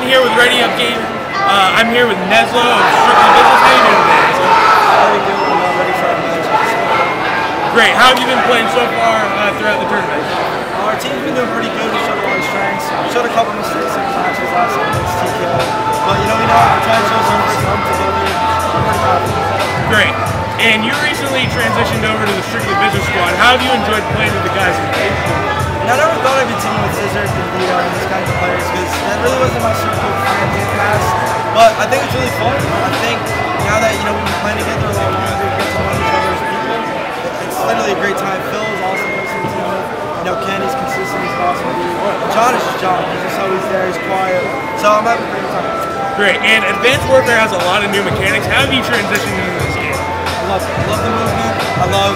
here with Ready Up Game. Uh, I'm here with Neslo of Strictly Business. How you doing today? Very. I'm ready for our. Great. How have you been playing so far uh, throughout the tournament? Our team's been doing pretty good. We showed a lot of strengths. We showed a couple mistakes in matches last night against TKO. But you know, we know our potential, so we're working up together. I'm pretty happy. Great. And you recently transitioned over to the Strictly Business squad. How have you enjoyed playing with the guys Scissor and Vito and these kinds of players because that really wasn't my circle of friends in the past. But I think it's really fun. I think now that you know we've been playing together a lot longer, we get to know each other as people. It's literally a great time. Phil is awesome to. You know, Kenny's consistent. He's awesome. John is just John. He's just always there. He's quiet. So I'm having a great time. Great. And Advanced Warfare has a lot of new mechanics. How have you transitioned into this game? I love it. I love the movement. I love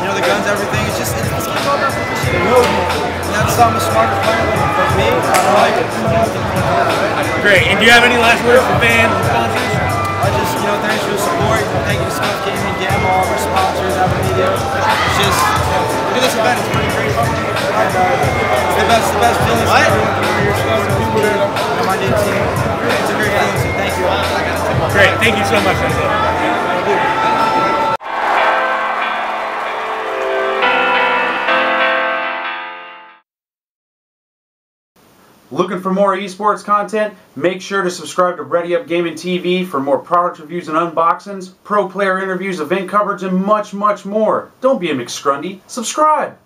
you know the guns, everything. It's just it's, this game's all about positioning I'm a smarter player than for me. I like it. Great. And do you have any last words for fans and sponsors? I just, you know, thanks for the support. Thank you to Scuff Gaming, Gamma, all of our sponsors, Apple Media. It's just, look at this event. It's pretty crazy. And uh, it's the best, the best feeling. What? Everyone come out here, supporting people that are my new team. It's a great feeling. So thank you. Great. Thank you so much, Looking for more esports content? Make sure to subscribe to Ready Up Gaming TV for more product reviews and unboxings, pro player interviews, event coverage, and much, much more. Don't be a McScrundy. Subscribe!